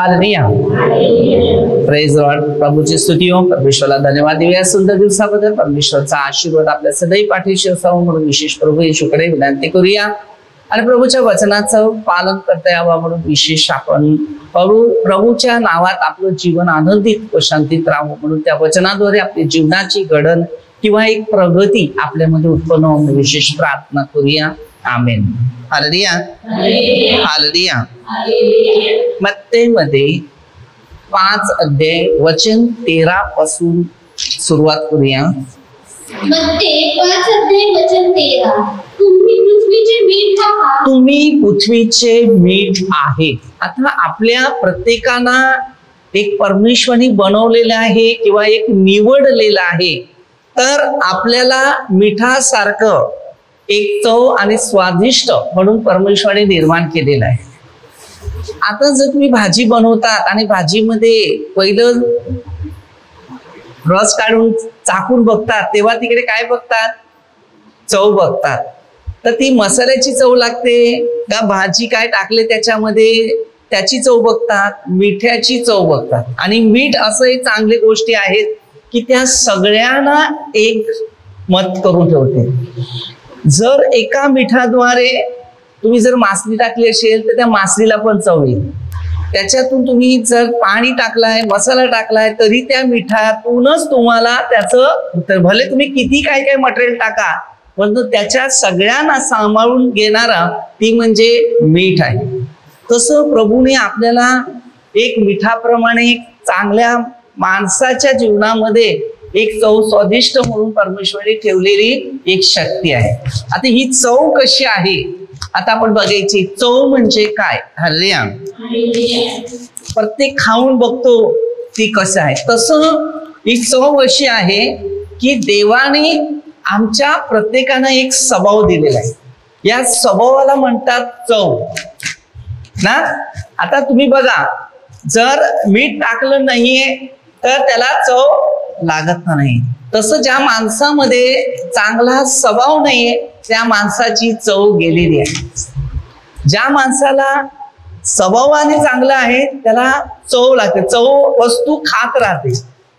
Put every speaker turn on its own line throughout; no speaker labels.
Hallelujah praise Lord प्रभूची स्तुती हो. परमेश्वरला धन्यवाद देऊया. सुंदर दिवसाबद्दल परमेश्वरचा आशीर्वाद आपल्या सदैव पाठीशी असावं म्हणून विशेष प्रभू येशूकडे विनंती करूया. आणि प्रभूच्या वचनाचं पालन करता यावं म्हणून विशेष आपण प्रभू प्रभूच्या नावात आपलं जीवन आनंदित व शांतीत राहावं म्हणून त्या वचनाद्वारे आपली जीवनाची घडण किंवा एक प्रगती आपल्यामध्ये उत्पन्न होऊन विशेष प्रार्थना करूया. आमेन. हालेलुया हालेलुया मत्तेमध्ये पाच अध्याय वचन तेरा पासून सुरुवात करूया.
मध्ये पाच अध्याय वचन तेरा. तुम्ही पृथ्वीचे मीठ
आहे. आता आपल्या प्रत्येकाना एक परमेश्वरनी बनवलेलं आहे किंवा एक निवडलेलं आहे. तर आपल्याला मिठासारखं एक चव आणि स्वादिष्ट म्हणून परमेश्वराने निर्माण केलेलं आहे. आता जर तुम्ही भाजी बनवतात आणि भाजीमध्ये पहिलं रस काढून चाकून बघतात तेव्हा तिकडे काय बघतात? चव बघतात. तर ती मसाल्याची चव लागते का भाजी काय टाकले त्याच्यामध्ये त्याची चव बघतात मिठ्याची चव बघतात. आणि मीठ असं एक चांगले गोष्टी आहेत की त्या सगळ्यांना एक मत करून ठेवते. जर एका मिठाद्वारे तुम्ही जर मासली टाकली असेल तर त्या मासलीला पण चव येईल. त्याच्यातून तुम्ही जर पाणी टाकलाय मसाला टाकलाय तरी त्या मिठातूनच तुम्हाला त्याचं तर भले तुम्ही किती काय काय मटेरियल टाका परंतु त्याच्या सगळ्यांना सांभाळून घेणारा ती म्हणजे मीठ आहे. तसं प्रभूने आपल्याला एक मिठाप्रमाणे एक चांगल्या माणसाच्या जीवनामध्ये एक चव स्वादिष्ट म्हणून परमेश्वरी ठेवलेली एक शक्ती आहे. आता ही चव कशी आहे? आता आपण बघायची चव म्हणजे काय? हल्ल्या प्रत्येक खाऊन बघतो ती कसं आहे. तसं ही चव अशी आहे की देवाने आमच्या प्रत्येकानं एक स्वभाव दिलेला आहे. या स्वभावाला म्हणतात चव. ना? आता तुम्ही बघा जर मीठ टाकलं नाहीये तर त्याला चव लागत नाही. तसं ज्या माणसामध्ये चांगला स्वभाव नाहीये त्या माणसाची चव गेलेली आहे. ज्या माणसाला स्वभावाने चांगला आहे त्याला चव लागते चव वस्तू खात राहते.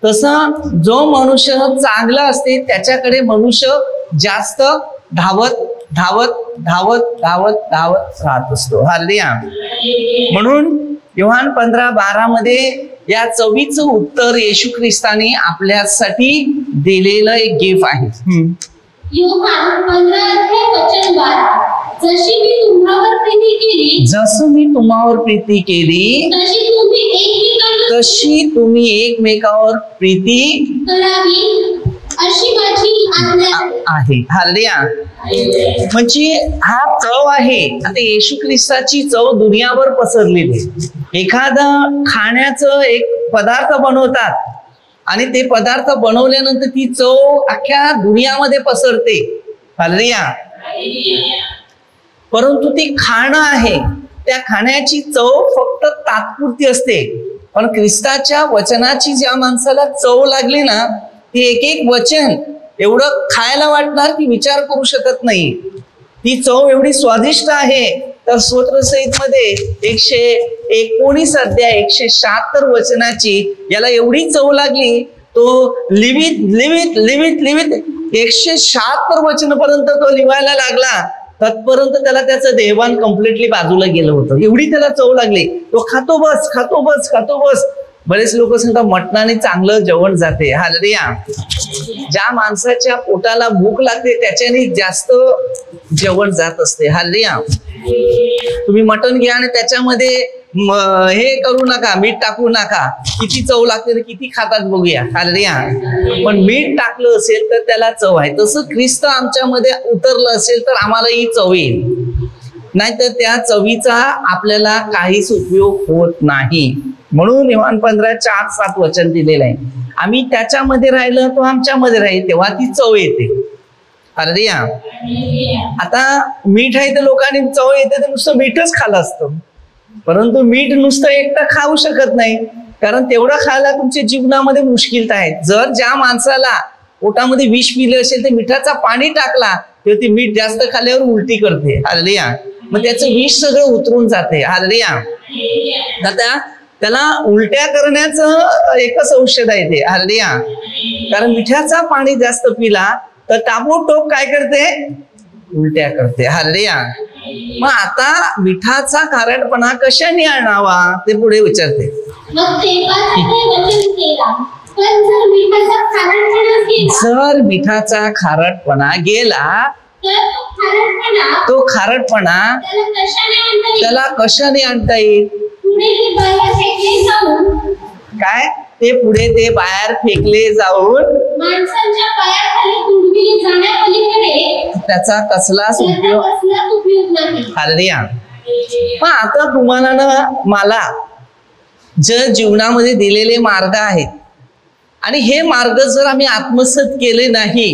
तसं जो मनुष्य चांगला असते त्याच्याकडे मनुष्य जास्त धावत धावत धावत धावत धावत राहत असतो. हल्ली म्हणून योहान पंधरा बारा मध्ये या चवीचं उत्तर येशू ख्रिस्ताने आपल्यासाठी दिलेलं एक गिफ्ट आहे. जसं मी तुम्हावर प्रीती केली
तशी तुम्ही एकमेकांना
तशी तुम्ही एकमेकावर प्रीती
करावी. अशी माझी आज्ञा आहे.
हार्दिया. म्हणजे हा चव आहे. आता येशू ख्रिस्ताची चव दुनियाभर पसरलेली आहे. एखादं खाण्याचं एक पदार्थ बनवतात आणि ते पदार्थ बनवल्यानंतर ती चव अख्ख्या दुनियामध्ये पसरते. हार्दिया. परंतु ती खाणं आहे. त्या खाण्याची चव फक्त तात्पुरती असते. पण ख्रिस्ताच्या वचनाची ज्या माणसाला चव लागली ना ती एक एक वचन एवढं खायला वाटणार की विचार करू शकत नाही. ती चव एवढी स्वादिष्ट आहे. तर स्तोत्रसहित मध्ये एकशे एकोणीस अध्याय एकशे शहात्तर वचनाची याला एवढी चव लागली तो लिवित लिवित लिवित लिवित एकशे शहात्तर वचनपर्यंत तो लिवायला लागला. तत्पर्यंत त्याला त्याचं देवान कम्प्लिटली बाजूला गेलं होतं. एवढी त्याला चव लागली. तो खातो बस खातो बस खातो बस. बरेच लोक सांगतात मटणाने चांगलं जेवण जाते. हालरिया ज्या माणसाच्या पोटाला भूक लागते त्याच्याने जास्त जेवण जात असते. हालरिया तुम्ही मटण घ्या आणि त्याच्यामध्ये हे करू नका मीठ टाकू नका. किती चव लागते तर किती खातात बघूया. हालरिया पण मीठ टाकलं असेल तर त्याला चव आहे. तसं ख्रिस्त आमच्यामध्ये उतरलं असेल तर आम्हाला ही चव येईल. नाहीतर त्या चवीचा आपल्याला काहीच उपयोग होत नाही. म्हणून निवान पंधरा चार सात वचन दिलेलं आहे. आम्ही त्याच्यामध्ये राहिलं तो आमच्यामध्ये राहील तेव्हा ती चव येते. अरे या आता मीठ आहे तर लोकांनी चव येते तर नुसतं मीठच खाल्लं असतं. परंतु मीठ नुसतं एकटा खाऊ शकत नाही. कारण तेवढं खायला तुमच्या जीवनामध्ये मुश्किलता आहे. जर ज्या माणसाला पोटामध्ये विष पिलं असेल तर मिठाचा पाणी टाकला तर ते मीठ जास्त खाल्ल्यावर उलटी करते. हार्दिया मग त्याचं विष सगळं उतरून जाते. हार्दिया आता त्याला उलट्या करण्याचं एकच औषध आहे ते हार्दिया. कारण मिठाचा पाणी जास्त पिला तर ताबोटोब काय करते? उलट्या करते हार्दिया. मग आता मिठाचा खारटपणा कशाने आणावा? ते पुढे विचारते.
जर मिठाचा खारटपणा
गेला
तो खारटपणा त्याला कशाने आणता येईल?
काय? ते पुढे ते बाहेर फेकले जाऊन. त्याचा कसलाच उपयोग हार्दिया मग आता तुम्हाला ना मला जे जीवनामध्ये दिलेले मार्ग आहेत आणि हे मार्ग जर आम्ही आत्मसात केले नाही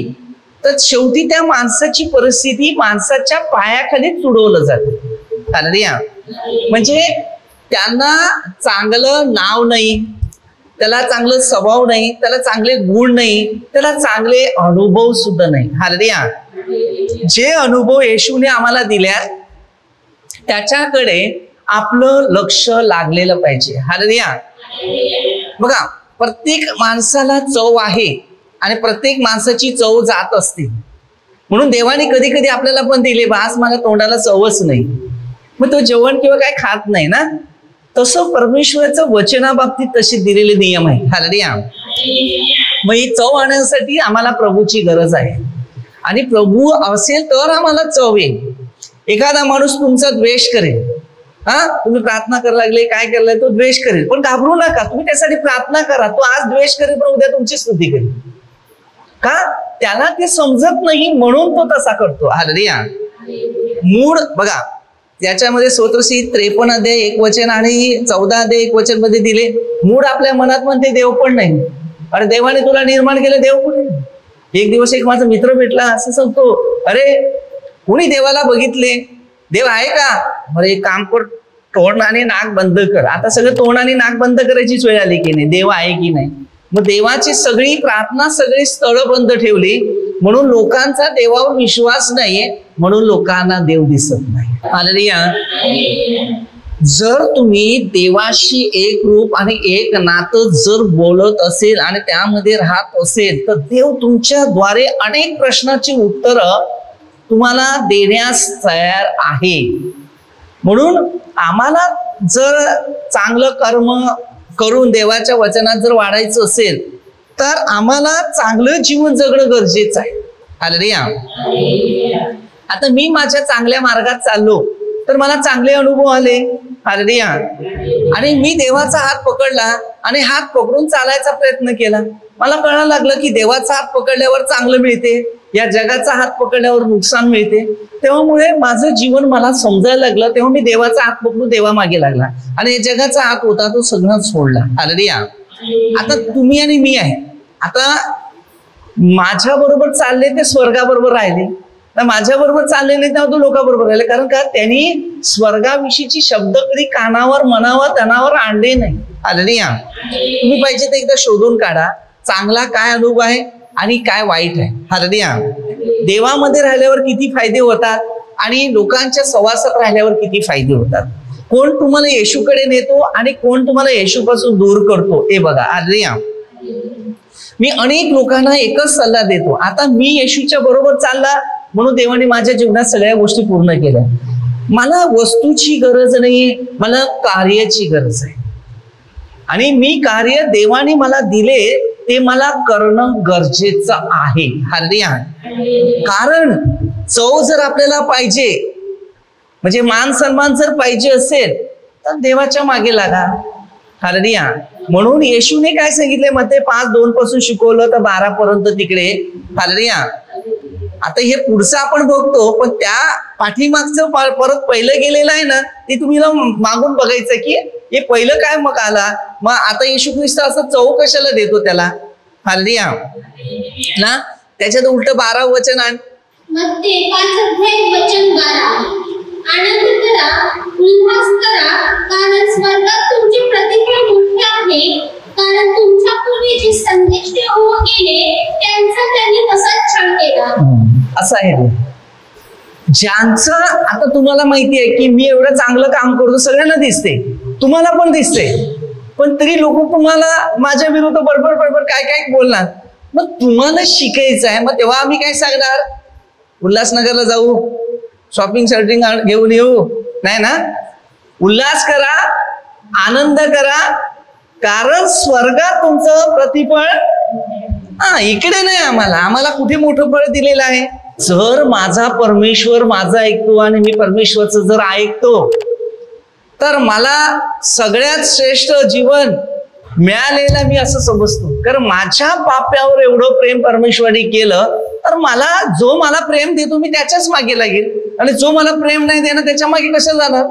तर शेवटी त्या माणसाची परिस्थिती माणसाच्या पायाखाली तुडवलं जाते. हार्दिया म्हणजे त्यांना चांगलं नाव नाही त्याला चांगलं स्वभाव नाही त्याला चांगले गुण नाही त्याला चांगले अनुभव सुद्धा नाही. हार्दिया जे अनुभव येशूने आम्हाला दिल्या त्याच्याकडे आपलं लक्ष लागलेलं पाहिजे. हार्दिया बघा प्रत्येक माणसाला चव आहे आणि प्रत्येक माणसाची चव जात असते. म्हणून देवाने कधी कधी आपल्याला पण दिले बास मला तोंडाला चवच नाही. मग तो जेवण किंवा काय खात नाही ना? तसं परमेश्वराचं वचनाबाबतीत तसे दिलेले नियम आहे. हालडिया मग ही चव आणण्यासाठी आम्हाला प्रभूची गरज आहे. आणि प्रभू असेल तर आम्हाला चव येईल. एखादा माणूस तुमचा द्वेष करेल. हा? तुम्ही प्रार्थना करायला लागले काय करायला तो द्वेष करेल. पण घाबरू नका. तुम्ही त्यासाठी प्रार्थना करा. तो आज द्वेष करेल पण उद्या तुमची स्तुती करेल. का? त्याला ते समजत नाही म्हणून तो तसा करतो. हार्दिया मूड बघा. याच्यामध्ये स्वतःशी त्रेपन्न अध्याय एक वचन आणि चौदा अध्याय एक वचनमध्ये दिले. मूळ आपल्या मनात म्हणते देव पण नाही. अरे देवाने तुला निर्माण केलं देव कुठे एक दिवस एक माझा मित्र भेटला असं सांगतो अरे कुणी देवाला बघितले? देव आहे का? अरे एक काम कर तोंड आणि नाक बंद कर. आता सगळं तोंड आणि नाक बंद करायचीच वेळ आली की नाही देव आहे की नाही? मग देवाची सगळी प्रार्थना सगळी स्थळं बंद ठेवली. म्हणून लोकांचा देवावर विश्वास नाहीये म्हणून लोकांना देव दिसत नाही. हालेलुया जर तुम्ही देवाशी एक रूप आणि एक नातं जर बोलत असेल आणि त्यामध्ये राहत असेल तर देव तुमच्याद्वारे अनेक प्रश्नाची उत्तर तुम्हाला देण्यास तयार आहे. म्हणून आम्हाला जर चांगलं कर्म करून देवाच्या वचनात जर वाढायचं असेल तर आम्हाला चांगलं जीवन जगणं गरजेचं आहे. हालेलुया आता मी माझ्या चांगल्या मार्गात चाललो तर मला चांगले अनुभव आले. हार्दिया आणि मी देवाचा हात पकडला आणि हात पकडून चालायचा प्रयत्न केला. मला कळायला लागलं की देवाचा हात पकडल्यावर चांगलं मिळते या जगाचा हात पकडल्यावर नुकसान मिळते. तेव्हामुळे माझं जीवन मला समजायला लागलं तेव्हा मी देवाचा हात पकडून देवा मागे लागला. आणि या जगाचा हात होता तो सगळं सोडला. हार्दिया आता तुम्ही आणि मी आहे. आता माझ्या बरोबर चालले ते स्वर्गाबरोबर राहिले. तर माझ्या बरोबर चालले नाही तेव्हा तो लोकांबरोबर राहिले. कारण का? त्यांनी स्वर्गाविषयीची शब्द कधी कानावर मनावर तनावर आणले नाही. आले या तुम्ही पाहिजे ते एकदा शोधून काढा. चांगला काय अनुभव आहे आणि काय वाईट आहे? हरण्या देवामध्ये राहिल्यावर किती फायदे होतात आणि लोकांच्या सवासात राहिल्यावर किती फायदे होतात? कोण तुम्हाला येशूकडे नेतो आणि कोण तुम्हाला येशूपासून दूर करतो? हे बघा हरण्या. मी अनेक लोकांना एकच सल्ला देतो. आता मी येशूच्या बरोबर चालला म्हणून देवाने माझ्या जीवनात सगळ्या गोष्टी पूर्ण केल्या. मला वस्तूची गरज नाही मला कार्याची गरज आहे. आणि मी कार्य देवाने मला दिले ते मला करणं गरजेचं आहे. हार्दिया कारण चव जर आपल्याला पाहिजे म्हणजे मान सन्मान जर पाहिजे असेल तर देवाच्या मागे लागा. हार्दिया म्हणून येशूने काय सांगितले मग ते पाच दोन पासून शिकवलं तर बारा पर्यंत तिकडे. हार्दिया आता हे पुढचं आपण बघतो पण त्या पाठीमागचं परत पहिलं गेलेलं आहे ना ते तुम्ही मागून बघायचं की हे पहिलं काय मग आला? मग आता येशू ख्रिस्त असं चव कशाला देतो त्याला? हालिया ना? त्याच्यात उलट बारा वचन आण.
आनंद करा कारण तुमच्या पूर्वी जे संदेश होऊन गेले त्यांचा त्यांनी तसाच छळ केला.
असं आहे ज्यांचं आता तुम्हाला माहिती आहे की मी एवढं चांगलं काम करतो सगळ्यांना दिसते. तुम्हाला पण दिसते. पण तरी लोक तुम्हाला माझ्या विरुद्ध बरोबर बरोबर काय काय बोलणार? मग तुम्हाला शिकायचं आहे. मग तेव्हा आम्ही काय सांगणार? उल्हासनगरला जाऊ. शॉपिंग शर्टिंग घेऊन येऊ. नाही ना? उल्हास करा. आनंद करा. कारण स्वर्गात तुमचं प्रतिफळ हा इकडे नाही आम्हाला. आम्हाला कुठे मोठं फळ दिलेलं आहे? जर माझा परमेश्वर माझा ऐकतो आणि मी परमेश्वरचं जर ऐकतो तर मला सगळ्यात श्रेष्ठ जीवन मिळालेलं मी असं समजतो. कारण माझ्या पाप्यावर एवढं प्रेम परमेश्वराने केलं तर मला जो मला प्रेम देतो मी त्याच्याच मागे लागेल. आणि जो मला प्रेम नाही देणार त्याच्यामागे कसं जाणार?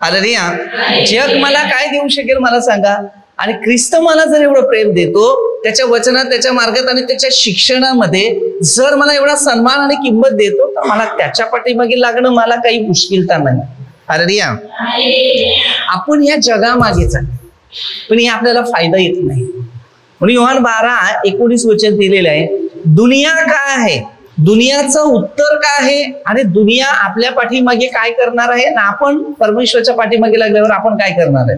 अरे रिया जग मला काय देऊ शकेल मला सांगा. आणि ख्रिस्त मला जर एवढं प्रेम देतो त्याच्या वचनात त्याच्या मार्गात आणि त्याच्या शिक्षणामध्ये जर मला एवढा सन्मान आणि किंमत देतो तर मला त्याच्या पाठीमागे लागणं मला काही मुश्किलता नाही. अरे रिया आपण या जगामागेच आहे पण हे आपल्याला फायदा येत नाही. म्हणून योहान बारा एकोणीस वचन दिलेलं आहे दुनिया काय आहे? दुनियाचं उत्तर काय आहे? आणि दुनिया आपल्या पाठीमागे काय करणार आहे? ना आपण परमेश्वरच्या पाठीमागे लागल्यावर आपण काय करणार आहे?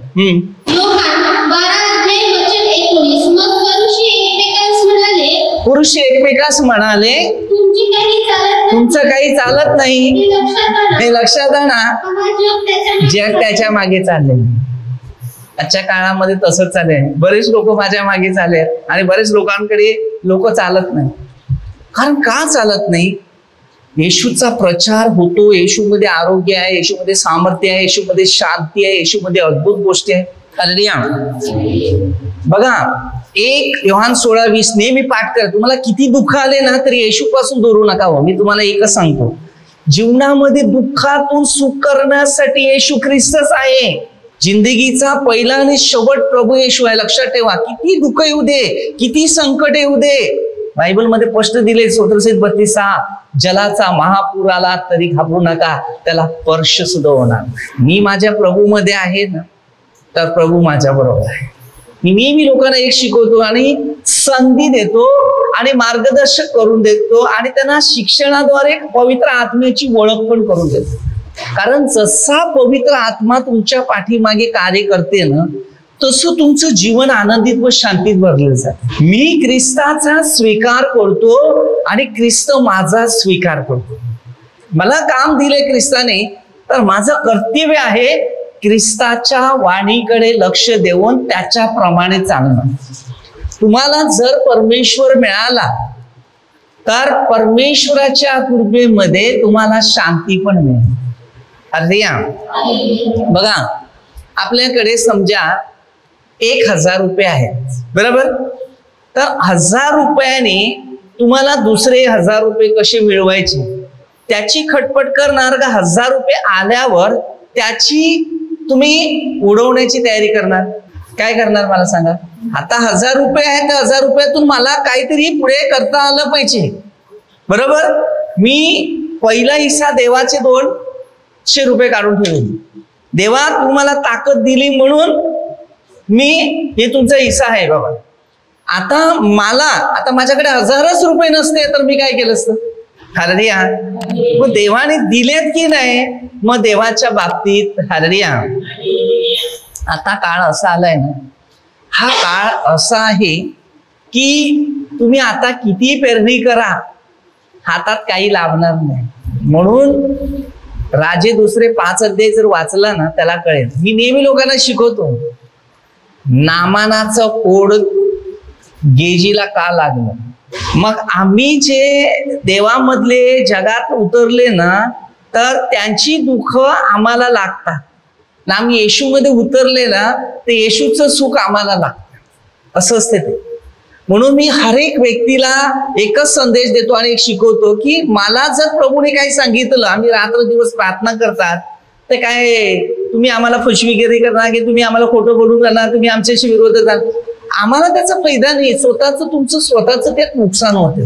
पुरुषी एकमेकांस म्हणाले
पुरुष एकमेकास म्हणाले
तुमची काही चालत नाही.
तुमचं काही चालत नाही.
हे लक्षात आणा. जग
त्याच्यामागे चालले आजच्या काळामध्ये तसंच चालेल बरेच लोक माझ्या मागे चालले आणि बरेच लोकांकडे लोक चालत नाही. कारण का चालत नाही? येशूचा प्रचार होतो. येशूमध्ये आरोग्य आहे. येशूमध्ये सामर्थ्य आहे. येशूमध्ये शांती आहे. येशूमध्ये अद्भुत गोष्टी आहे बघा एक योहान सोळा वीस नेहमी पाठ करा तुम्हाला किती दुःख आले ना तरी येशू पासून दोरू नका हो. मी तुम्हाला एकच सांगतो. जीवनामध्ये दुःखातून सुख करण्यासाठी येशू ख्रिस्तच आहे. जिंदगीचा पहिला आणि शेवट प्रभू येशू आहे. लक्षात ठेवा. किती दुःख येऊ दे. किती संकट येऊ दे. बायबलमध्ये स्पष्ट दिले स्वतंत्र बत्तीस सहा जलाचा महापूर आला तरी घाबरू नका त्याला स्पर्श सुद्धा होणार मी माझ्या प्रभूमध्ये आहे ना तर प्रभू माझ्या बरोबर आहे. मी नेहमी लोकांना एक शिकवतो आणि संधी देतो आणि मार्गदर्शक करून देतो आणि त्यांना शिक्षणाद्वारे पवित्र आत्म्याची ओळख पण करून देतो. कारण जसा पवित्र आत्मा तुमच्या पाठीमागे कार्य करते ना तसं तुमचं जीवन आनंदित व शांतीत भरलं जात. मी ख्रिस्ताचा स्वीकार करतो आणि ख्रिस्त माझा स्वीकार करतो. मला काम दिले ख्रिस्ताने तर माझं कर्तव्य आहे ख्रिस्ताच्या वाणीकडे लक्ष देऊन त्याच्याप्रमाणे चालणं. तुम्हाला जर परमेश्वर मिळाला तर परमेश्वराच्या कृपेमध्ये तुम्हाला शांती पण मिळेल. अरे या बघा आपल्याकडे समजा एक हजार रुपये आहेत. बरोबर? तर हजार रुपयाने तुम्हाला दुसरे हजार रुपये कसे मिळवायचे? त्याची खटपट करणार का? हजार रुपये आल्यावर त्याची तुम्ही उडवण्याची तयारी करणार. काय करणार मला सांगा? आता हजार रुपये आहेत त्या हजार रुपयातून मला काहीतरी पुढे करता आलं पाहिजे. बरोबर? मी पहिला हिस्सा देवाचे दोनशे रुपये काढून ठेवले. देवा तुम्हाला ताकद दिली म्हणून मी हे तुमचा हिस्सा आहे बाबा. आता मला आता माझ्याकडे हजारच रुपये नसते तर मी काय केलं असतं? हररिया मग देवाने दिलेत की नाही? मग देवाच्या बाबतीत हररिया आता काळ असा आलाय ना हा काळ असा आहे की तुम्ही आता किती पेरणी करा हातात काही लाभणार नाही. म्हणून राजे दुसरे पाच अध्याय जर वाचला ना त्याला कळेल. मी नेहमी लोकांना शिकवतो नामानाचं पोड गेजीला का लागलं? मग आम्ही जे देवामधले जगात उतरले ना तर त्यांची दुःख आम्हाला लागतात. ना आम्ही येशूमध्ये उतरले ना ते येशूचं सुख आम्हाला लागतं. असं असते ते. म्हणून मी हर एक व्यक्तीला एकच संदेश देतो आणि एक शिकवतो की मला जर प्रभूने काही सांगितलं आम्ही रात्र दिवस प्रार्थना करतात ते काय तुम्ही आम्हाला फसवीगिरी करणार की तुम्ही आम्हाला खोटं बोलून करणार तुम्ही आमच्याशी विरोध करणार. आम्हाला त्याचा फायदा नाही स्वतःचं तुमचं स्वतःच त्यात नुकसान होते.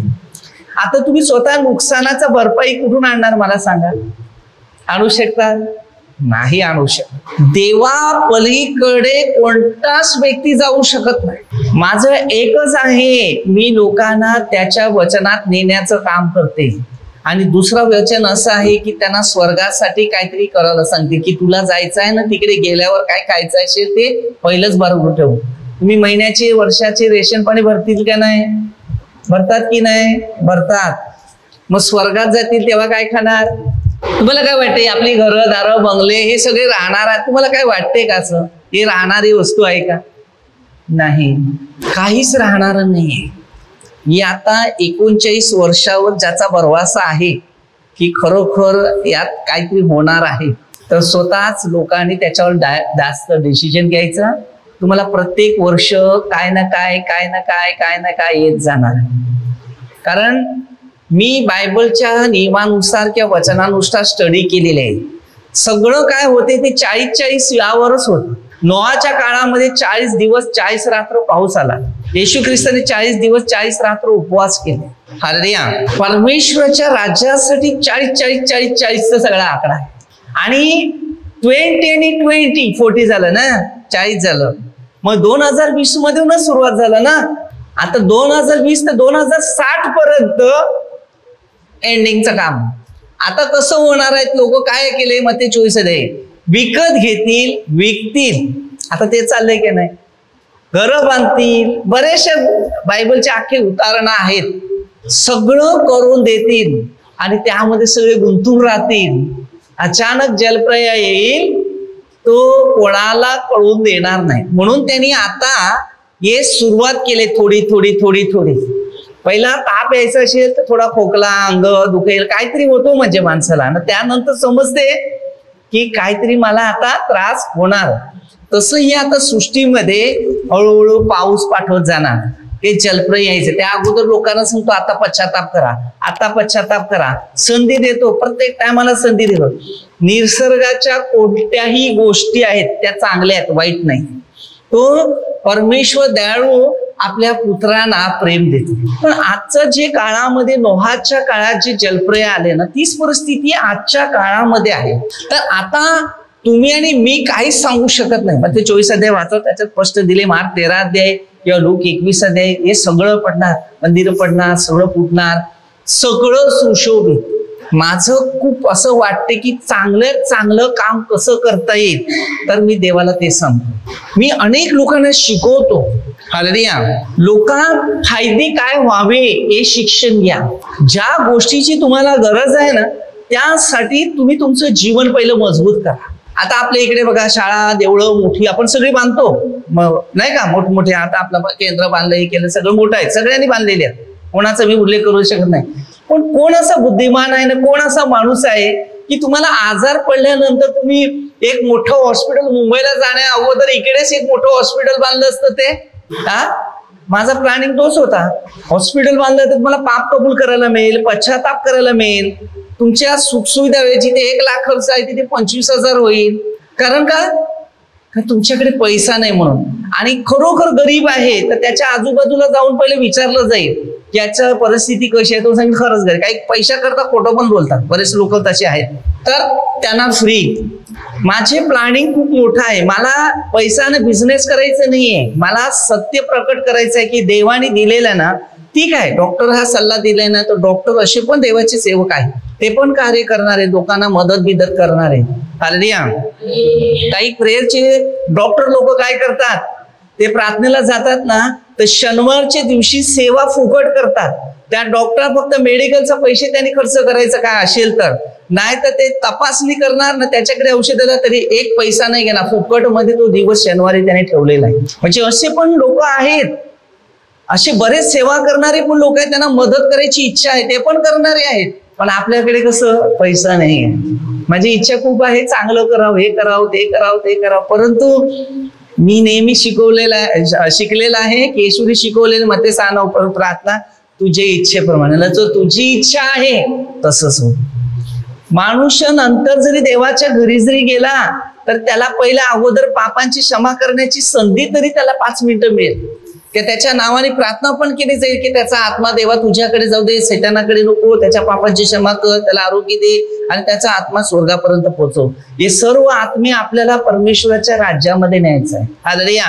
आता तुम्ही स्वतः नुकसानाचा भरपाई कुठून आणणार मला सांगा? आणू शकता? नाही आणू शकत. देवा पलीकडे कोणताच व्यक्ती जाऊ शकत नाही. माझं एकच आहे मी लोकांना त्याच्या वचनात नेण्याचं काम करते. आणि दुसरं वचन असं आहे की त्यांना स्वर्गासाठी काहीतरी करायला सांगते की तुला जायचं आहे ना तिकडे गेल्यावर काय खायचं असेल ते पहिलंच बरोबर ठेवू. तुम्ही महिन्याचे वर्षाचे रेशन पाणी भरतील का नाही? भरतात की नाही? भरतात. मग स्वर्गात जातील तेव्हा काय खाणार? तुम्हाला काय वाटते आपली घरं दारं बंगले हे सगळे राहणार आहेत? तुम्हाला काय वाटते का असं? हे राहणारी वस्तू आहे का? नाही. काहीच राहणार नाहीये. मी आता एकोणचाळीस वर्षावर ज्याचा भरवासा आहे की खरोखर यात काहीतरी होणार आहे. तर स्वतःच लोकांनी त्याच्यावर जास्त डिसिजन घ्यायचं. तुम्हाला प्रत्येक वर्ष काय ना काय काय ना काय काय ना काय येत जाणार कारण मी बायबलच्या नियमानुसार किंवा वचनानुसार स्टडी केलेले आहे. सगळं काय होते ते चाळीस चाळीस यावरच होत. नोआच्या काळामध्ये चाळीस दिवस चाळीस रात्र पाऊस आला. येशू ख्रिस्ताने चाळीस दिवस चाळीस रात्र उपवास केले. हार्दिया. परमेश्वराच्या राज्यासाठी चाळीस चाळीस चाळीस चाळीसचा सगळा आकडा आहे. आणि ट्वेंटी आणि ट्वेंटी फोर्टी झालं ना? चाळीस झालं. मग दोन हजार वीस मधूनच सुरुवात झालं ना? आता दोन हजार वीस ते दोन हजार साठ पर्यंत एंडिंगचं काम. आता कसं होणार आहेत लोक? काय केले मग ते चोवीस दे विकत घेतील विकतील. आता ते चाललंय की नाही? घरं बांधतील बरेचशा बायबलचे आखे उदाहरणं आहेत. सगळं करून देतील आणि त्यामध्ये सगळे गुंतून राहतील. अचानक जलप्रया येईल तो कोणाला कळून देणार नाही. म्हणून त्यांनी आता हे सुरुवात केली थोडी थोडी थोडी थोडी. पहिला ताप यायचा असेल तर थोडा खोकला अंग दुखेल काहीतरी होतो म्हणजे माणसाला. आणि त्यानंतर समजते की काहीतरी मला आता त्रास होणार. तसंही आता सृष्टीमध्ये हळूहळू पाऊस पाठवत जाणार. ते जलप्र यायचं. त्या अगोदर लोकांना सांगतो आता पश्चाताप करा. आता पश्चाताप करा. संधी देतो. प्रत्येक टायमाला संधी देतो. निसर्गाच्या कोणत्याही गोष्टी आहेत त्या चांगल्या आहेत वाईट नाही. तो परमेश्वर दयाळू आपल्या पुत्रांना प्रेम देतो. पण आजचा जे काळामध्ये नोहाच्या काळात जे जलप्रय आले ना तीच परिस्थिती आजच्या काळामध्ये आहे. तर आता तुम्ही आणि मी काहीच सांगू शकत नाही. मग ते चोवीस अध्याय वाचव त्याच्यात स्पष्ट दिले मार्ग तेरा अध्याय किंवा लोक एकवीस अध्याय हे सगळं पडणार. मंदिरं पडणार सगळं फुटणार सगळं सुशोभित. माझं खूप असं वाटते की चांगल्यात चांगलं काम कसं करता येईल तर मी देवाला ते सांगतो. मी अनेक लोकांना शिकवतो. हालेलुया. लोकांना फायदे काय व्हावे हे शिक्षण घ्या. ज्या गोष्टीची तुम्हाला गरज आहे ना त्यासाठी तुम्ही तुमचं जीवन पहिलं मजबूत करा. आता आपल्या इकडे बघा शाळा देवळं मोठी आपण सगळी बांधतो. मग नाही का? मोठमोठे आता आपलं केंद्र बांधलं हे केलं सगळं मोठं आहे. सगळ्यांनी बांधलेले आहेत. कोणाचा मी उल्लेख करू शकत नाही. पण कोण असा बुद्धिमान आहे ना कोण असा माणूस आहे की तुम्हाला आजार पडल्यानंतर तुम्ही एक मोठं हॉस्पिटल मुंबईला जाण्या अगोदर इकडेच एक मोठं हॉस्पिटल बांधलं असतं ते? हा? माझा प्लॅनिंग तोच होता. हॉस्पिटल बांधलं तर तुम्हाला पाप कबूल करायला मिळेल पश्चाताप करायला मिळेल. तुमच्या सुखसुविधा जिथे एक लाख खर्च आहे तिथे पंचवीस हजार होईल. कारण का? तुमच्याकडे पैसा नाही म्हणून. आणि खरोखर गरीब आहे तर त्याच्या आजूबाजूला जाऊन पहिले विचारलं जाईल याच्या परिस्थिती कशी आहे? तो सांगेल खरंच गरीब. काही पैशाकरता खोटं पण बोलतात. बरेच लोक तसे आहेत. तर त्यांना फ्री माझे प्लॅनिंग खूप मोठं आहे. मला पैसाने बिझनेस करायचं नाहीये. मला सत्य प्रकट करायचं आहे की देवाने दिलेलं ना ठीक आहे. डॉक्टर हा सल्ला दिलाय ना तर डॉक्टर असे पण देवाचे सेवक आहे ते पण कार्य करणारे लोकांना मदत बिदत करणारे. हालेलुया काही प्रेयरचे डॉक्टर लोक काय करतात? ते प्रार्थनेला जातात ना तर शनिवारच्या दिवशी सेवा फुकट करतात. त्या डॉक्टर फक्त मेडिकलचा पैसे त्यांनी खर्च करायचं काय असेल तर. नाही तर ते तपासणी करणार ना त्याच्याकडे औषधाला तरी एक पैसा नाही घेणार. फुकटमध्ये तो दिवस शनिवारी त्याने ठेवलेला आहे. म्हणजे असे पण लोक आहेत. असे बरेच सेवा करणारे पण लोक आहेत त्यांना मदत करायची इच्छा आहे ते पण करणारे आहेत. पण आपल्याकडे कसं पैसा नाही आहे. माझी इच्छा खूप आहे चांगलं करावं हे करावं ते करावं ते करावं. परंतु मी नेहमी शिकवलेला आहे- शिकलेला आहे की शिकवलेले मते सानव प्रार्थना तुझे इच्छेप्रमाणे. जर तुझी इच्छा आहे तसंच हो नंतर जरी देवाच्या घरी जरी गेला तर त्याला पहिल्या अगोदर पापांची क्षमा करण्याची संधी तरी त्याला पाच मिनिटं मिळेल. की त्याच्या नावाने प्रार्थना पण केली जाईल की त्याचा आत्मा देवा तुझ्याकडे जाऊ दे सैतानाकडे नको त्याच्या पापांची क्षमा कर त्याला आरोग्य दे आणि त्याचा आत्मा स्वर्गापर्यंत पोहोचव. हे सर्व आत्मे आपल्याला परमेश्वराच्या राज्यामध्ये न्यायचं आहे. हालेलुया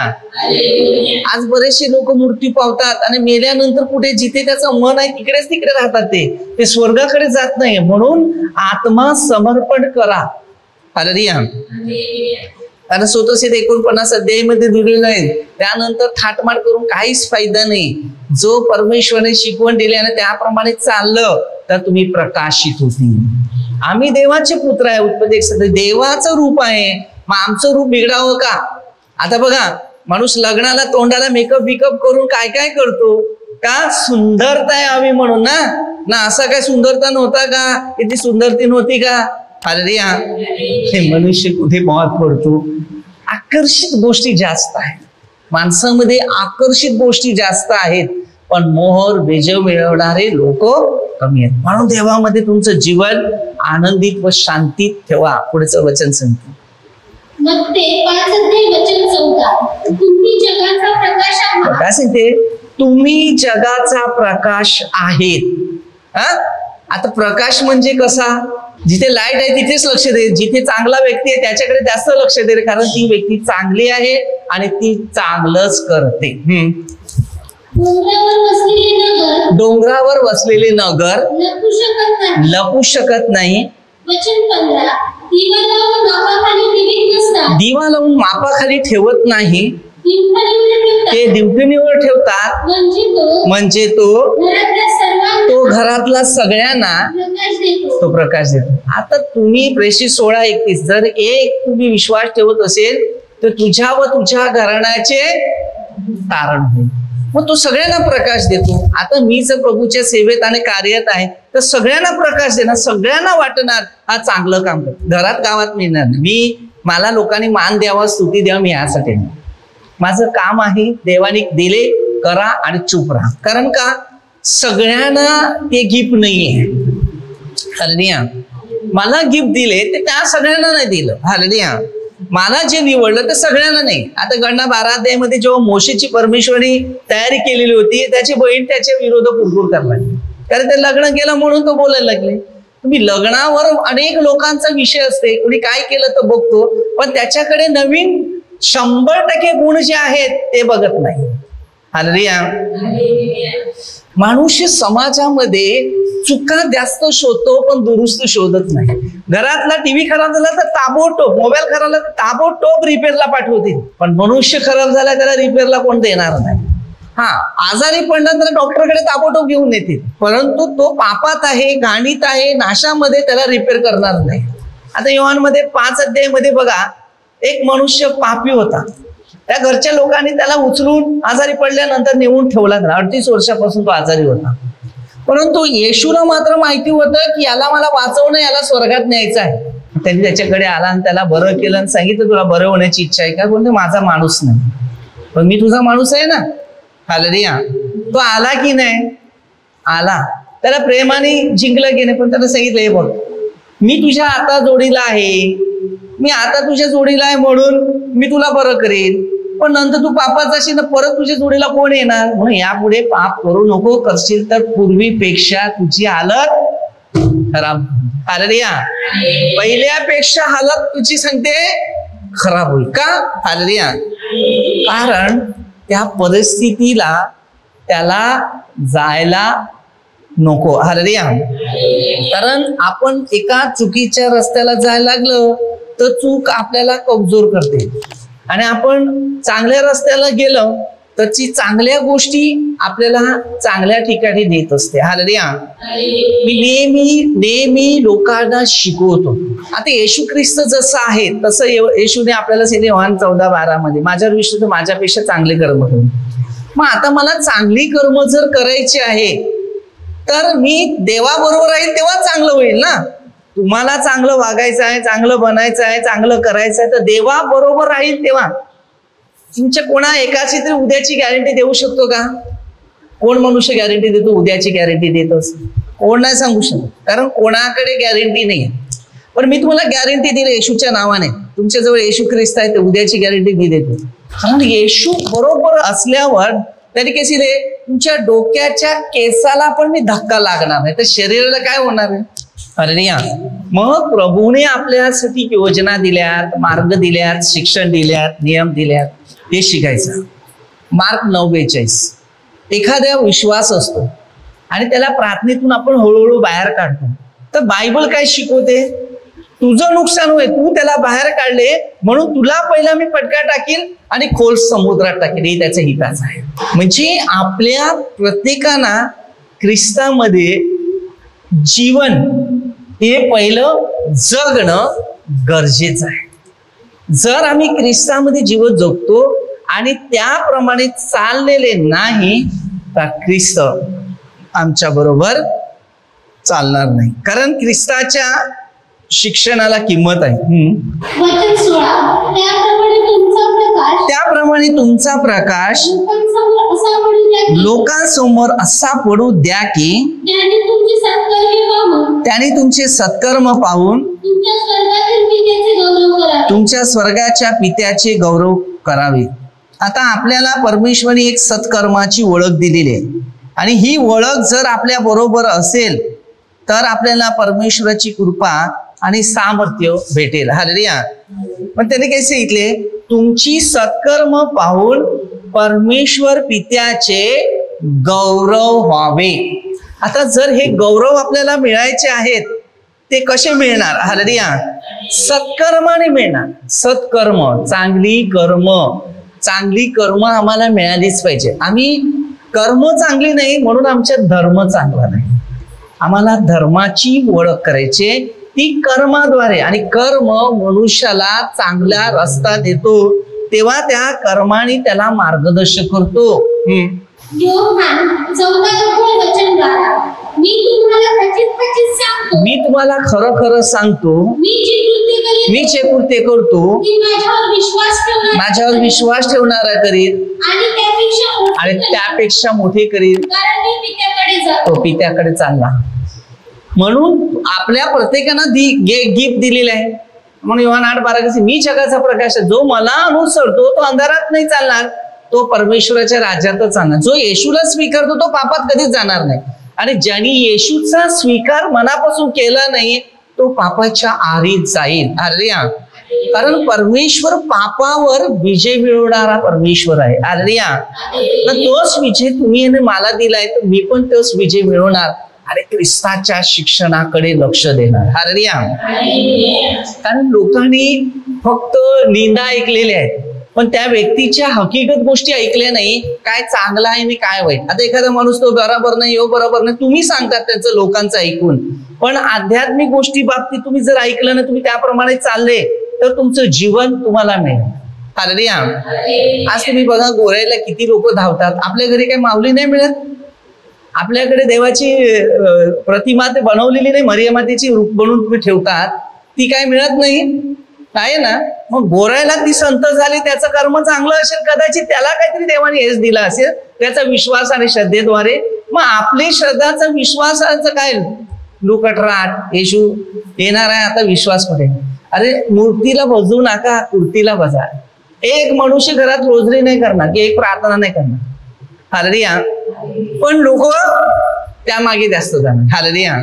आज बरेचसे लोक मृत्यू पावतात आणि मेल्यानंतर कुठे जिथे त्याचं मन आहे तिकडेच तिकडे राहतात ते. ते स्वर्गाकडे जात नाही. म्हणून आत्मा समर्पण करा. हालेलुया कारण स्वतःचे एकोणपन्नास अध्यायमध्ये दिलेलं आहे. त्यानंतर थाटमाट करून काहीच फायदा नाही. जो परमेश्वराने शिकवण दिली आणि त्याप्रमाणे चाललं तर तुम्ही प्रकाशित होती आम्ही देवाचे पुत्र आहे. उत्पत्ती एक सध्या देवाचं रूप आहे. मग आमचं रूप बिघडावं का? आता बघा माणूस लग्नाला तोंडाला मेकअप बिकअप करून काय काय करतो? का सुंदरता आहे आम्ही म्हणून ना? ना असा काय सुंदरता नव्हता का? किती सुंदरती नव्हती का? अरे हे. मनुष्य कुठे मौत पडतो? आकर्षित गोष्टी जास्त आहेत. माणसामध्ये आकर्षित गोष्टी जास्त आहेत पण मोहर बेजव मिळवणारे लोक कमी आहेत. म्हणून देवामध्ये तुमचं जीवन आनंदित व शांतीत ठेवा. पुढचं वचन सांगतो
मग ते पाच अध्याय वचन चौदा तुम्ही जगाचा प्रकाश आहात.
काय सांगते तुम्ही जगाचा प्रकाश आहेत. हा? आता प्रकाश म्हणजे कसा? जिथे लाइट आहे तिथेच लक्ष दे. जिथे चांगला व्यक्ती आहे त्याच्याकडे जास्त लक्ष दे कारण ती व्यक्ती चांगली आहे आणि ती चांगलंच करते.
डोंगरावर वसलेले नगर
डोंगरावर वसलेले नगर
लपू शकत नाही. दिवा लावून
मापाखाली ठेवत नाही. ते दिवटिणीवर ठेवतात.
म्हणजे तो
म्हणजे तो घरातला सगळ्यांना तो प्रकाश देतो. आता तुम्ही प्रेषित सोळा एकतीस जर एक तुम्ही विश्वास ठेवत असेल तर तुझ्या व तुझ्या घराण्याचे तारण होईल. मग तो सगळ्यांना प्रकाश देतो. आता मी जर प्रभूच्या सेवेत आणि कार्यात आहे तर सगळ्यांना प्रकाश देणार सगळ्यांना वाटणार हा चांगलं काम करतो. घरात गावात मिळणार मी मला लोकांनी मान द्यावा स्तुती द्यावा मी यासाठी माझं काम आहे देवाने दिले करा आणि चुप राहा. कारण का? सगळ्यांना ते गिफ्ट नाहीये. हल्लिया मला गिफ्ट दिले ते त्या सगळ्यांना नाही दिलं. हल्लिया मला जे निवडलं ते सगळ्यांना नाही. आता गणना बारा अध्यायमध्ये जेव्हा मोशीची परमेश्वरी तयारी केलेली होती त्याची बहीण त्याच्या विरोध कुरकुर करायला लागली. कारण ते लग्न केलं म्हणून तो बोलायला लागले. तुम्ही लग्नावर अनेक लोकांचा विषय असते. कुणी काय केलं तर बघतो. पण त्याच्याकडे नवीन शंभर टक्के गुण जे आहेत ते बघत नाही. हालेलुया मनुष्य समाजामध्ये चुका जास्त शोधतो पण दुरुस्त शोधत नाही. घरातला टीव्ही खराब झाला तर ताबोटोप मोबाईल खराब झाला तर ताबोटोप रिपेअरला पाठवतील. पण मनुष्य खराब झाला त्याला रिपेअरला कोण देणार नाही. हा आजारी पडला तर डॉक्टरकडे ताबोटोब घेऊन येतील. परंतु तो पापात आहे गाणीत आहे नाशामध्ये त्याला रिपेअर करणार नाही. आता युवांमध्ये पाच अध्यायमध्ये बघा एक मनुष्य पापी होता. त्या घरच्या लोकांनी त्याला उचलून आजारी पडल्यानंतर नेऊन ठेवला त्याला. अडतीस वर्षापासून तो आजारी होता. परंतु येशूला मात्र माहिती होतं की याला मला वाचवणं याला स्वर्गात न्यायचं आहे. त्यांनी त्याच्याकडे आला आणि त्याला बरं केलं आणि सांगितलं तुला बरं होण्याची इच्छा आहे का? कोणते माझा माणूस नाही. पण मी तुझा माणूस आहे ना. हालरिया तो आला की नाही? आला. त्याला प्रेमाने जिंकलं की नाही? पण त्याला सांगितलं हे बघ मी तुझ्या आता जोडीला आहे. मी आता तुझ्या जोडीला आहे म्हणून मी तुला बरं करेन. पण नंतर तू पापात जाशील ना परत तुझ्या जोडीला कोण येणार? म्हणून यापुढे पाप करू नको करशील तर पूर्वीपेक्षा तुझी हालत खराब हालरिया पहिल्यापेक्षा हालत तुझी सांगते खराब होईल. का? हालरिया कारण त्या परिस्थितीला त्याला जायला नको. हालरिया कारण आपण एका चुकीच्या रस्त्याला जायला लागलं. तर चूक आपल्याला कमजोर करते. आणि आपण चांगल्या रस्त्याला गेलो तर ती चांगल्या गोष्टी आपल्याला चांगल्या ठिकाणी देत असते. हालरिया मी नेहमी नेहमी लोकांना शिकवतो. आता येशू ख्रिस्त जसं आहे तसं येशूने आपल्याला सेने वाहन चौदा बारा मध्ये माझ्यावर विश्वास माझ्यापेक्षा चांगले कर्म करू. मग आता मला चांगली कर्म जर करायची आहे तर मी देवाबरोबर राहील तेव्हा चांगलं होईल ना? तुम्हाला चांगलं वागायचं आहे चांगलं बनायचं आहे चांगलं करायचं आहे तर देवा बरोबर राहील तेव्हा. तुमच्या कोणा एकाची तरी उद्याची गॅरंटी देऊ शकतो का? कोण मनुष्य गॅरंटी देतो उद्याची गॅरंटी देतोस कोण नाही सांगू शकत कारण कोणाकडे गॅरंटी नाही आहे. पण मी तुम्हाला गॅरंटी दिली येशूच्या नावाने. तुमच्याजवळ येशू ख्रिस्त आहे ते उद्याची गॅरंटी मी देतो. कारण येशू बरोबर असल्यावर त्याने कशी रे तुमच्या डोक्याच्या केसाला पण मी धक्का लागणार नाही तर शरीराला काय होणार आहे? अरे या मग प्रभूने आपल्यासाठी योजना दिल्यात मार्ग दिल्यात शिक्षण दिल्यात नियम दिल्यात ते शिकायचं. मार्क नऊ बेचाळीस. एखाद्या विश्वास असतो आणि त्याला प्रार्थनेतून आपण हळूहळू बाहेर काढतो. तर बायबल काय शिकवते? तुझं नुकसान होय तू त्याला बाहेर काढले म्हणून तुला पहिला मी पटका टाकील आणि खोल समुद्रात टाकेल हे त्याचं हिताच आहे. म्हणजे आपल्या प्रत्येकाना ख्रिस्तामध्ये जीवन हे पहिलं जगणं गरजेचं आहे. जर आम्ही ख्रिस्तामध्ये जीवन जगतो आणि त्याप्रमाणे चाललेले नाही तर ख्रिस्त आमच्या बरोबर चालणार नाही. कारण ख्रिस्ताच्या शिक्षणाला किंमत आहे. हम्म.
वचन सोळा त्याप्रमाणे तुमचा प्रकाश.
त्याप्रमाणे तुमचा प्रकाश
लोकांसमोर असा पडू द्या की त्यांनी तुमची सत्कर्मे पाहून तुमच्या
स्वर्गाच्या पित्याचे गौरव करावे. आता आपल्याला परमेश्वरी एक सत्कर्माची ओळख दिलेली आहे. आणि ही ओळख जर आपल्या बरोबर असेल तर आपल्याला परमेश्वराची कृपा आणि सामर्थ्य भेटेल. हालेलुया पण त्याने काय सांगितले? तुमची सत्कर्म पाहून परमेश्वर पित्याचे गौरव व्हावे. आता जर हे गौरव आपल्याला मिळायचे आहेत ते कसे मिळणार? हरदिया सत्कर्माने मिळणार. सत्कर्म चांगली कर्म. चांगली कर्म आम्हाला मिळालीच पाहिजे. आम्ही कर्म चांगली नाही म्हणून आमच्या धर्म चांगला नाही. आम्हाला धर्माची ओळख करायची ती कर्माद्वारे आणि कर्म मनुष्याला चांगला रस्ता देतो तेव्हा त्या कर्माने त्याला मार्गदर्शन करतो.
मी तुम्हाला
खरं खरं सांगतो.
मी जी कृत्य
करतो.
माझ्यावर विश्वास ठेवणार
करील
आणि त्यापेक्षा मोठी जातो.
तो पित्याकडे चालला. म्हणून आपल्या प्रत्येकानं गिफ्ट दिलेलं आहे. म्हणून योहान आठ बारा कसे मी जगाचा प्रकाश आहे. जो मला अनुसरतो तो अंधारात नाही चालणार. तो परमेश्वराच्या राज्यातच जाणार. जो येशूला स्वीकारतो तो पापात कधीच जाणार नाही. आणि ज्यांनी येशूचा स्वीकार मनापासून केला नाही तो पापाच्या आरीत जाईल. आर्या. कारण परमेश्वर पापावर विजय मिळवणारा परमेश्वर आहे. आर्या. तर तोच विजय तुम्ही मला दिलाय तर मी पण तोच विजय मिळवणार आणि ख्रिस्ताच्या शिक्षणाकडे लक्ष देणार. हार्या कारण लोकांनी फक्त निंदा ऐकलेल्या आहेत. पण त्या व्यक्तीच्या हकीकत गोष्टी ऐकल्या नाही काय चांगलं आहे आणि काय वाईट. आता एखादा माणूस तो बरोबर नाही हो बरोबर नाही तुम्ही सांगतात त्यांचं लोकांचं ऐकून. पण आध्यात्मिक गोष्टी बाबतीत तुम्ही जर ऐकलं ना तुम्ही त्याप्रमाणे चालले तर तुमचं जीवन तुम्हाला मिळेल. हार्या आज तुम्ही बघा गोऱ्याला किती लोक धावतात. आपल्या घरी काही माऊली नाही मिळत? आपल्याकडे देवाची प्रतिमा ते बनवलेली नाही मरियमातेची रूप बनवून तुम्ही ठेवतात. ती काय मिळत नाही? आहे ना? मग गोरायला ती संत झाली त्याचं कर्म चांगलं असेल कदाचित त्याला काहीतरी देवाने हेच दिला असेल त्याचा विश्वास आणि श्रद्धेद्वारे. मग आपली श्रद्धाचा विश्वासाचं काय? लुकटराट येशू येणार आहे आता विश्वास कुठे? अरे मूर्तीला बजवू नका कुर्तीला बजा एक मनुष्य घरात रोजरी नाही करणार की एक प्रार्थना नाही करणार. हालरिया पण लोक त्यामागे जास्त जाणार. हालरिया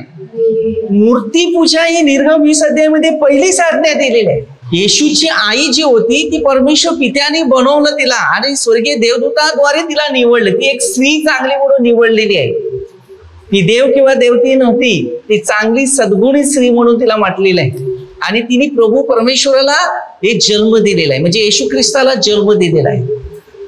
मूर्ती पूजा ही निर्गम अध्यायामध्ये पहिली साधण्यात दिलेली आहे येशूची आई जी होती ती परमेश्वर पित्याने बनवलं तिला. आणि स्वर्गीय देवदूताद्वारे तिला निवडलं. ती एक स्त्री चांगली म्हणून निवडलेली आहे. ती देव किंवा देवती नव्हती. ती चांगली सद्गुणी स्त्री म्हणून तिला म्हटलेलं आहे. आणि तिने प्रभू परमेश्वराला हे जन्म दिलेला आहे. म्हणजे येशू ख्रिस्ताला जन्म दिलेला आहे.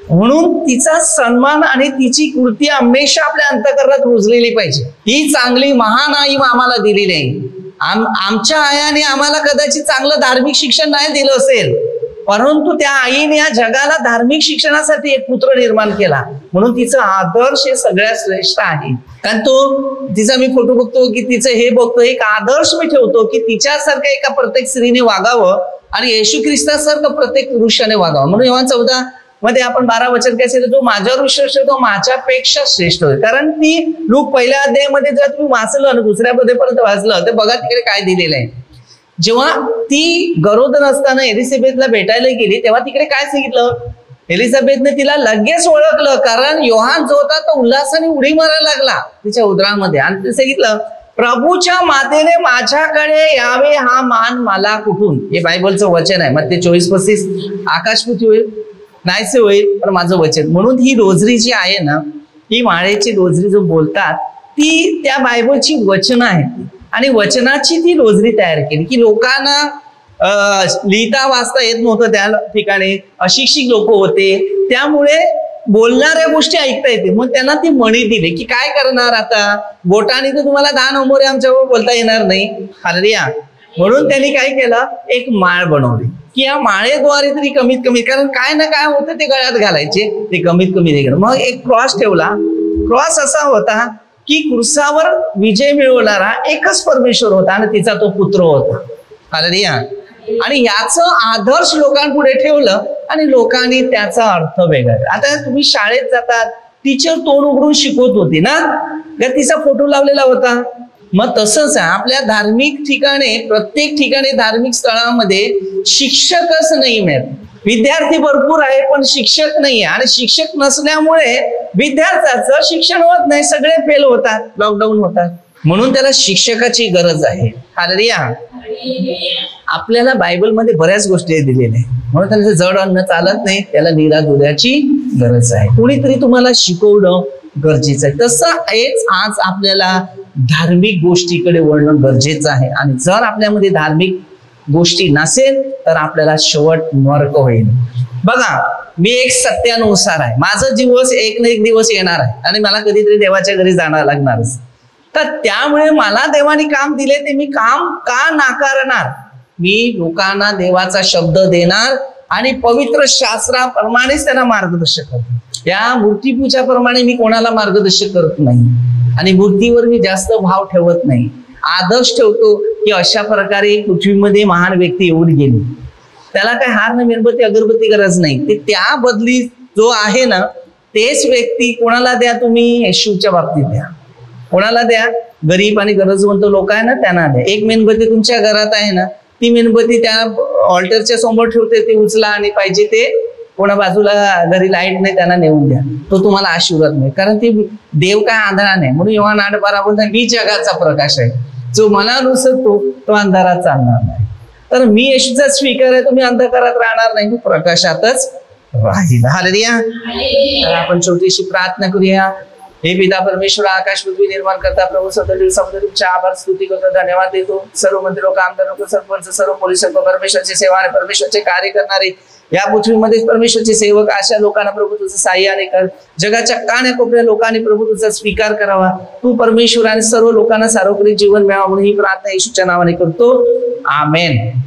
म्हणून तिचा सन्मान आणि तिची कृती हमेशा आपल्या अंतकरणात रुजलेली पाहिजे. ही चांगली महान आई आम्हाला दिलेली आहे. आम आमच्या आयाने आम्हाला कदाचित चांगलं धार्मिक शिक्षण नाही दिलं असेल. परंतु त्या आईने या जगाला धार्मिक शिक्षणासाठी एक पुत्र निर्माण केला. म्हणून तिचं आदर्श हे सगळ्यात श्रेष्ठ आहे. कारण तो तिचा मी फोटो बघतो की तिचं हे बघतो एक आदर्श मी ठेवतो की तिच्यासारखं एका प्रत्येक स्त्रीने वागावं आणि येशू ख्रिस्तासारखं प्रत्येक पुरुषाने वागावं. म्हणून जेव्हा चौदा मध्ये आपण बारा वचन काय सांगितलं? जो माझ्यावर विश्वास ठेवतो माझ्यापेक्षा श्रेष्ठ होईल कारण ती लूक पहिल्या अध्यायामध्ये जर तुम्ही वाचलं आणि दुसऱ्या पर्यंत वाचलं तर बघा तिकडे काय दिलेलं आहे. जेव्हा ती गरोदर असताना एलिझाबेथला भेटायला गेली तेव्हा तिकडे काय सांगितलं? एलिझाबेथने तिला लगेच ओळखलं कारण योहान जो होता तो उल्हासाने उडी मारायला लागला तिच्या उदरामध्ये. आणि ते सांगितलं प्रभूच्या मातेने माझ्याकडे यावे हा मान मला कुठून? हे बायबलचं वचन आहे. मग ते चोवीस पस्तीस आकाशपुती होईल. नाहीसे होईल पण माझं वचन. म्हणून ही रोजरी जी आहे ना ही माळेची रोजरी जो बोलतात ती त्या बायबलची वचनं आहेत. आणि वचनाची ती रोजरी तयार केली. की लोकांना लिहिता वाचता येत नव्हतं त्या ठिकाणी. अशिक्षित लोक होते. त्यामुळे बोलणाऱ्या गोष्टी ऐकता येते मग त्यांना ती म्हणी दिली. की काय करणार आता? बोटाने तर तुम्हाला दहा नंबर आमच्यावर बोलता येणार नाही. हरल्या म्हणून त्यांनी काय केलं? एक माळ बनवली. की या माळेद्वारे तरी कमीत कमी कारण काय ना काय होतं ते गळ्यात घालायचे ते कमीत कमी नाही मग एक क्रॉस ठेवला. क्रॉस असा होता की क्रुसावर विजय मिळवणारा एकच परमेश्वर होता आणि तिचा तो पुत्र होता. हालेलुया. आणि याच आदर्श लोकांपुढे ठेवलं आणि लोकांनी त्याचा अर्थ वेगळा केला. आता तुम्ही शाळेत जातात टीचर तोंड उघडून शिकवत होती ना? तिचा फोटो लावलेला होता. मग तसंच आहे. आपल्या धार्मिक ठिकाणी प्रत्येक ठिकाणी धार्मिक स्थळामध्ये शिक्षकच नाही मिळत. विद्यार्थी भरपूर आहे पण शिक्षक नाही आहे. आणि शिक्षक नसल्यामुळे विद्यार्थ्याचं शिक्षण होत नाही. सगळे फेल होतात लॉकडाऊन होतात. म्हणून त्याला शिक्षकाची गरज आहे. हालेलुया आपल्याला बायबलमध्ये बऱ्याच गोष्टी दिलेल्या आहेत. म्हणून त्याला जड अन्न चालत नाही त्याला निरा दुधाची गरज आहे. कुणीतरी तुम्हाला शिकवणं गरजेचं आहे. तसं हेच आज आपल्याला धार्मिक गोष्टीकडे वळणं गरजेचं आहे. आणि जर आपल्यामध्ये धार्मिक गोष्टी नसेल तर आपल्याला शेवट नर्क होईल. बघा मी एक सत्यानुसार आहे. माझा दिवस एक ना एक दिवस येणार आहे. आणि मला कधीतरी देवाच्या घरी जाणार लागणारच. तर त्यामुळे मला देवाने काम दिले ते मी काम का नाकारणार? मी लोकांना देवाचा शब्द देणार आणि पवित्र शास्त्राप्रमाणेच त्यांना मार्गदर्शक करतो या मूर्तीपूजाप्रमाणे मी कोणाला मार्गदर्शक करत नाही. आणि मूर्तीवर मी जास्त भाव ठेवत नाही. आदर्श ठेवतो की अशा प्रकारे पृथ्वीमध्ये महान व्यक्ती येऊन गेली. त्याला काय हार न मेणबत्ती अगरबत्ती गरज नाही. ते त्या बदली जो आहे ना तेच व्यक्ती कोणाला द्या तुम्ही? येशूच्या बाबतीत द्या. कोणाला द्या? गरीब आणि गरजवंत लोक आहे ना त्यांना द्या. एक मेणबत्ती तुमच्या घरात आहे ना ती मेणबत्ती त्या ऑल्टरच्या समोर ठेवते ते उचला आणि पाहिजे ते कोणा बाजूला घरी लाइट नाही त्यांना नेऊन द्या. तो तुम्हाला आशीर्वाद नाही कारण ते देव काय आंधळा नाही म्हणून योहान नाडपारा बारा बोलतात मी जगाचा प्रकाश आहे. जो मला रुसतो तो अंधारात चालणार नाही. तर मी येशूचा स्वीकार आहे तुम्ही अंधकारात राहणार नाही. मी प्रकाशातच राहील हालेलुया तर आपण छोटीशी प्रार्थना करूया. हे पिता परमेश्वर आकाश पृथ्वी निर्माण करता प्रभू सदरील समुद्र तुमच्या आभार स्तुती करतो धन्यवाद देतो. सर्व मंत्री लोक आमदार लोक सरपंच सर्व पोलीस लोक परमेश्वरची सेवा आणि परमेश्वरचे कार्य करणारे या पृथ्वीमध्ये परमेश्वरचे सेवक अशा लोकांना प्रभू तुझं सहाय्याने कर. जगाच्या कान्या कोपऱ्या लोकांनी प्रभू तुझा स्वीकार करावा. तू परमेश्वर आणि सर्व लोकांना सार्वत्रिक जीवन मिळावं म्हणून ही प्रार्थना येशूच्या नावाने करतो. आमेन.